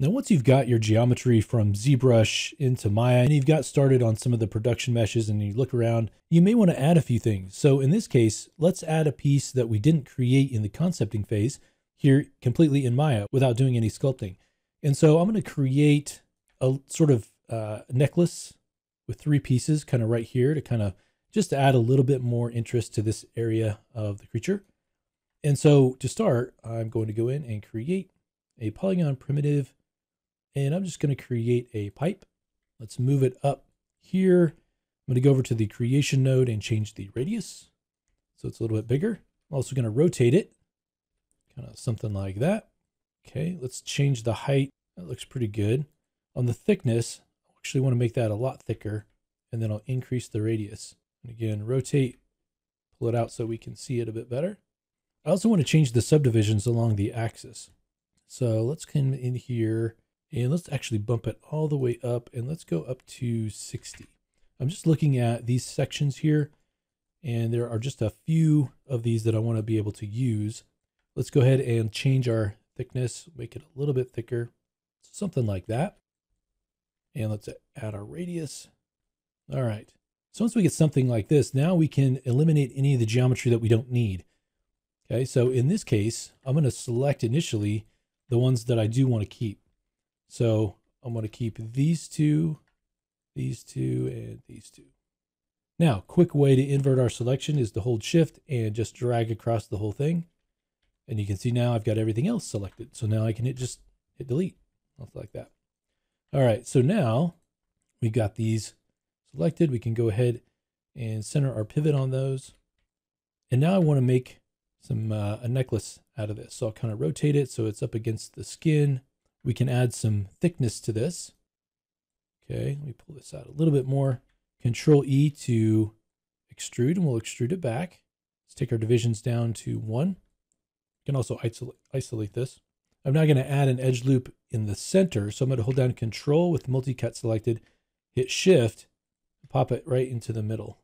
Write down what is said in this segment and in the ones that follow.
Now, once you've got your geometry from ZBrush into Maya and you've got started on some of the production meshes and you look around, you may want to add a few things. So in this case, let's add a piece that we didn't create in the concepting phase here completely in Maya without doing any sculpting. And so I'm going to create a sort of uh, necklace with three pieces kind of right here to kind of just to add a little bit more interest to this area of the creature. And so to start, I'm going to go in and create a polygon primitive and I'm just going to create a pipe. Let's move it up here. I'm going to go over to the creation node and change the radius. So it's a little bit bigger. I'm also going to rotate it, kind of something like that. Okay, let's change the height. That looks pretty good. On the thickness, I actually want to make that a lot thicker, and then I'll increase the radius. And again, rotate, pull it out so we can see it a bit better. I also want to change the subdivisions along the axis. So let's come in here and let's actually bump it all the way up and let's go up to 60. I'm just looking at these sections here and there are just a few of these that I want to be able to use. Let's go ahead and change our thickness, make it a little bit thicker, something like that. And let's add our radius. All right. So once we get something like this, now we can eliminate any of the geometry that we don't need. Okay, so in this case, I'm going to select initially the ones that I do want to keep. So I'm going to keep these two, these two, and these two. Now, quick way to invert our selection is to hold shift and just drag across the whole thing. And you can see now I've got everything else selected. So now I can hit just hit delete, like that. All right, so now we've got these selected. We can go ahead and center our pivot on those. And now I want to make some uh, a necklace out of this. So I'll kind of rotate it so it's up against the skin. We can add some thickness to this. Okay, let me pull this out a little bit more. Control E to extrude, and we'll extrude it back. Let's take our divisions down to one. You can also isolate, isolate this. I'm now going to add an edge loop in the center. So I'm to hold down Control with multi-cut selected, hit Shift, pop it right into the middle.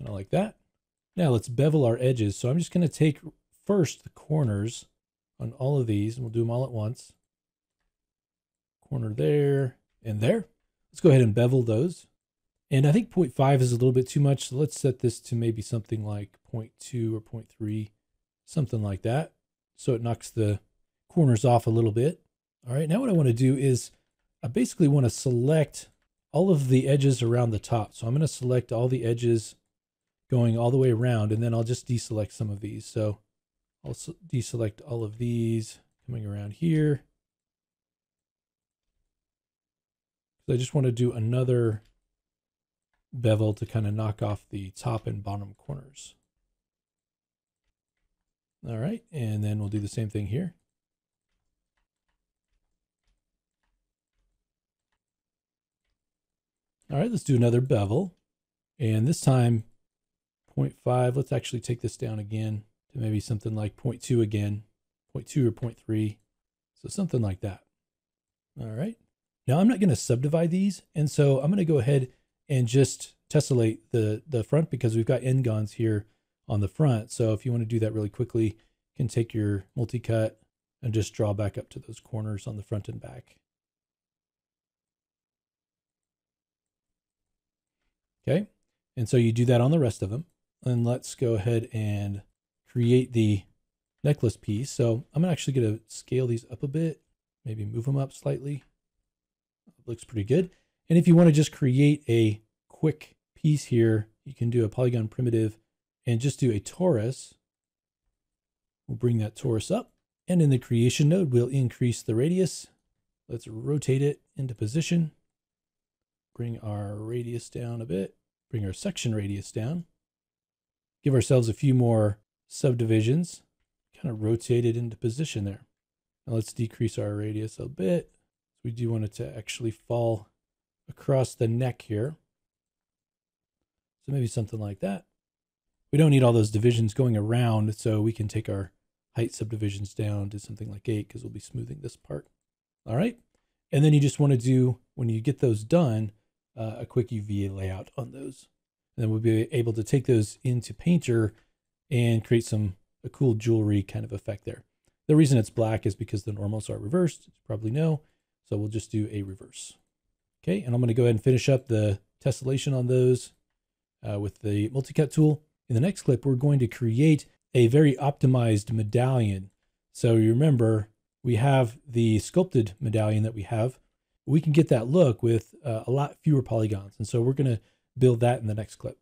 Kind of like that. Now let's bevel our edges. So I'm just going to take first the corners on all of these, and we'll do them all at once. Corner there and there. Let's go ahead and bevel those. And I think 0.5 is a little bit too much, so let's set this to maybe something like 0.2 or 0.3, something like that. So it knocks the corners off a little bit. All right, now what I want to do is I basically want to select all of the edges around the top. So I'm going to select all the edges going all the way around, and then I'll just deselect some of these. So I'll deselect all of these coming around here. I just want to do another bevel to kind of knock off the top and bottom corners. All right, and then we'll do the same thing here. All right, let's do another bevel. And this time, 0.5, let's actually take this down again to maybe something like 0.2 again, 0.2 or 0.3. So something like that. All right. Now I'm not going to subdivide these. And so I'm going to go ahead and just tessellate the, the front because we've got n-gons here on the front. So if you want to do that really quickly, you can take your multi-cut and just draw back up to those corners on the front and back. Okay. And so you do that on the rest of them. And let's go ahead and create the necklace piece. So I'm actually going to scale these up a bit, maybe move them up slightly. Looks pretty good. And if you want to just create a quick piece here, you can do a polygon primitive and just do a torus. We'll bring that torus up. And in the creation node, we'll increase the radius. Let's rotate it into position. Bring our radius down a bit. Bring our section radius down. Give ourselves a few more subdivisions, kind of rotate it into position there. Now let's decrease our radius a bit. We do want it to actually fall across the neck here. So maybe something like that. We don't need all those divisions going around, so we can take our height subdivisions down to something like 8 because we'll be smoothing this part. All right. And then you just want to do, when you get those done, uh, a quick UV layout on those. And then we'll be able to take those into Painter and create some a cool jewelry kind of effect there. The reason it's black is because the normals are reversed, you probably know. So we'll just do a reverse. Okay, and I'm going to go ahead and finish up the tessellation on those uh, with the multicut tool. In the next clip, we're going to create a very optimized medallion. So you remember, we have the sculpted medallion that we have. We can get that look with uh, a lot fewer polygons. And so we're going to build that in the next clip.